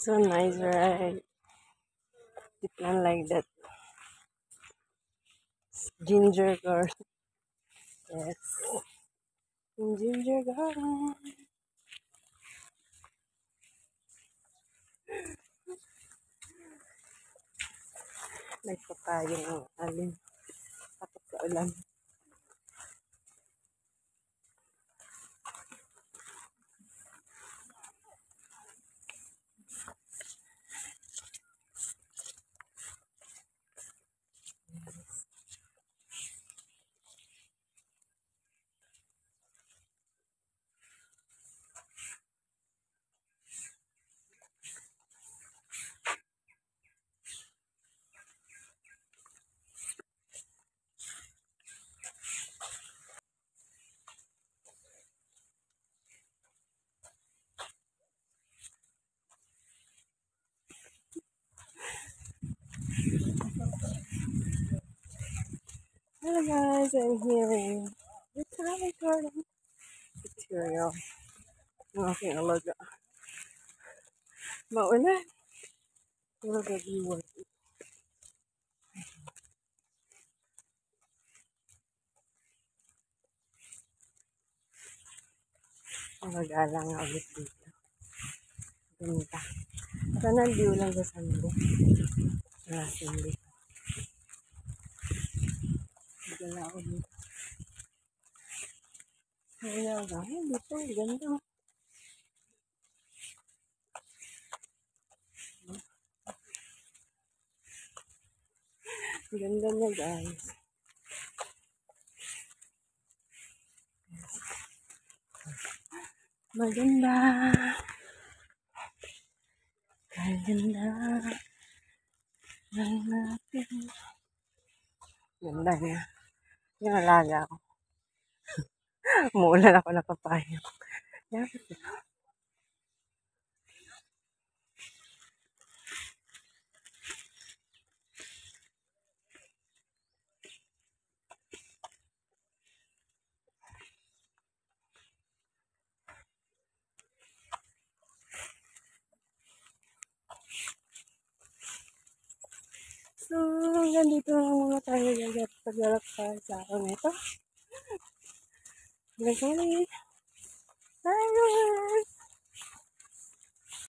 So nice, right? It not like that. Ginger garden. Yes. Ginger garden. Nagpapayo ng alin. Takot sa ulan. Hello guys, I'm here in the Cali Garden material. Walking a look at maulan. Look at you working. Magala nga ulit dito. Ganita. Sana hindi ulang sa sandi. Sa sandi. rồi bây giờ gãi đi xuống dính không dính dính như vậy Maganda. Maganda. Maganda. Ganda niya. Yung alaga ako. Muulan ako nakapayo. Yan. So, hanggang dito na muna tayo gagat paglalak sa na ito. Hanggang sa muli. Bye!